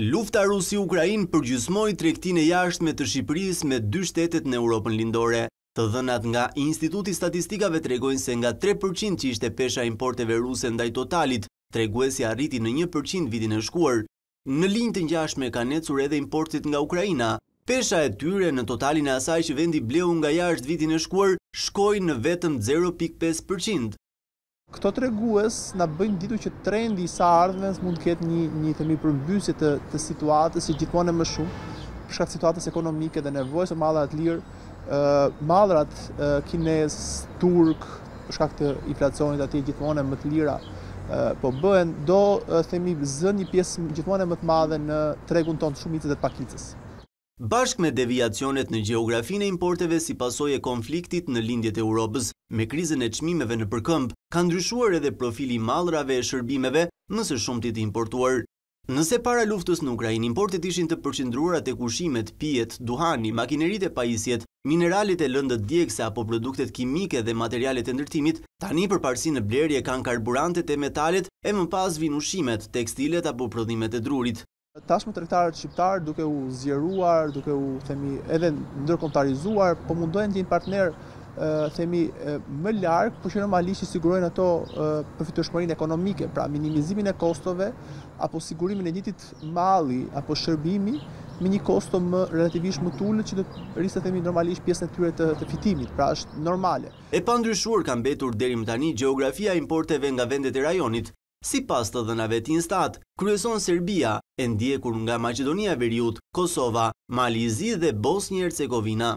Lufta Rusi-Ukrainë përgjysmoi tregtinë e jashtme të Shqipërisë me dy shtetet në Europën Lindore. Të dhënat nga Instituti i Statistikave tregojnë se nga tre për qind që ishte pesha e importeve ruse ndaj totalit, treguesi arriti në një për qind vitin e shkuar. Në linjë të ngjashme kanë ecur edhe importet nga Ukraina. Pesha e tyre në totalin e asaj që vendi bleu nga jashtë vitin e shkuar shkoi në vetëm zero pikë pesë për qind. Këto treguesë na bëjnë ditur që trendi i së ardhmes mund të ketë një një themi përmbysje të të situatës që gjithmonë e më shumë për shkak të situatës ekonomike dhe nevojës së mallrave të lirë, mallrat kinezë, turq, për shkak të inflacionit atje gjithmonë e më të lira po bëhen, do themi zënë një pjesë gjithmonë e më të madhe në tregun tonë të shumicës dhe të pakicës. bashkë me deviacionet në gjeografinë e importeve si pasojë e konfliktit në lindje të Europës, me krizën e çmimeve nëpër këmbë, ka ndryshuar edhe profili i mallrave e shërbimeve më së shumti të importuar. Nëse para luftës në Ukrainë importet ishin të përqendruara tek ushqimet, pijet, duhani, makineritë e pajisjet, mineralet e lëndët djegëse apo produktet kimike dhe materialet e ndërtimit, tani përparësi në blerje kanë karburantet e metalet e më pas vijnë ushqimet, tekstilet apo prodhimet e drurit. Tashmë tregtarët shqiptarë duke u zgjeruar, duke u themi edhe ndërkombëtarizuar, po mundohen të gjejnë partnerë themi më larg, por që normalisht i sigurojnë ato përfitueshmërinë ekonomike, pra minimizimin e kostove apo sigurimin e njëtit malli apo shërbimi me një kosto më relativisht më të ulët që të rrisë themi normalisht pjesën e tyre të, të fitimit, pra është normale. E pandryshuar ka mbetur deri më tani gjeografia e importeve nga vendet e rajonit, Sipas të dhënave të INSTAT, kryeson Serbia, e ndjekur nga Maqedonia e Veriut, Kosova, Mali i Zi dhe Bosnje e Hercegovina.